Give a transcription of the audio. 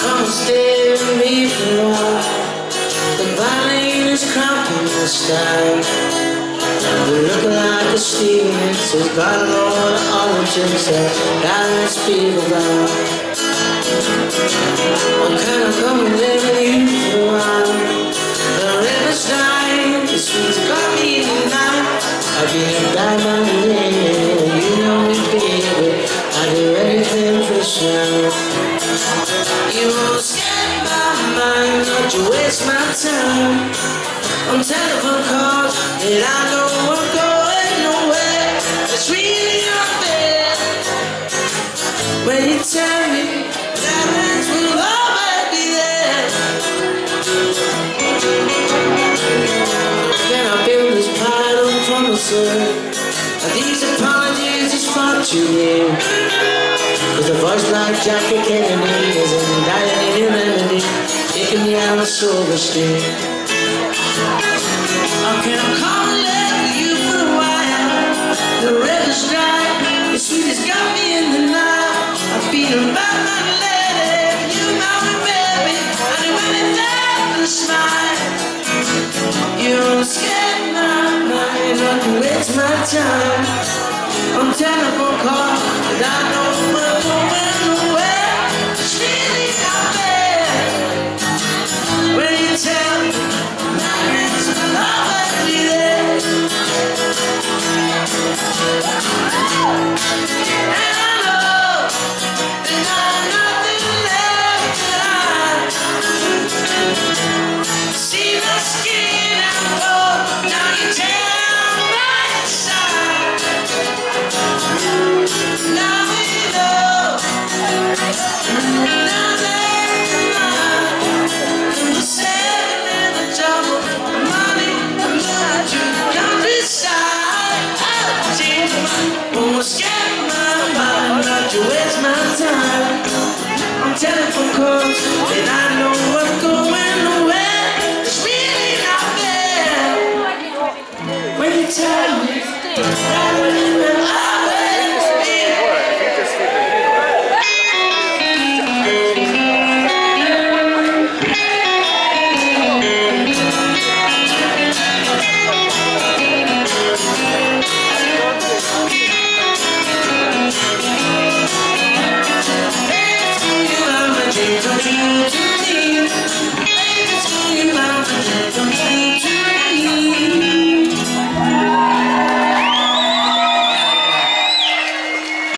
wanna stay with me for long. The vine is cropping the sky. You look like a Steven, so has got all the origins that I speak about. You waste my time. On telephone calls And I know I'm going nowhere. It's really not fair When you tell me that it will always be there. Can I build this pride of promises These apologies is far too near Cause a voice like Jackie Kennedy me out of silver street can come and live you for a while. The river's dry, the sweet has got me in the night. I'm feeling about my lady, you me, baby. I do anything to smile. You don't scare my mind, not to waste my time. On telephone call, me